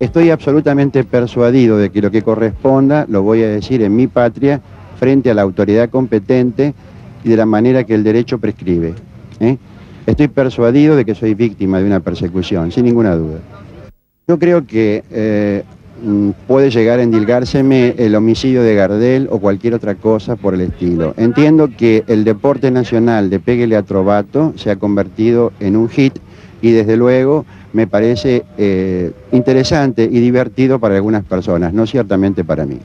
Estoy absolutamente persuadido de que lo que corresponda lo voy a decir en mi patria frente a la autoridad competente y de la manera que el derecho prescribe. ¿eh? Estoy persuadido de que soy víctima de una persecución, sin ninguna duda. Yo creo que eh, mm, puede llegar a endilgárseme el homicidio de Gardel o cualquier otra cosa por el estilo. Entiendo que el deporte nacional de Péguele a Trovato se ha convertido en un hit y desde luego me parece eh, interesante y divertido para algunas personas, no ciertamente para mí.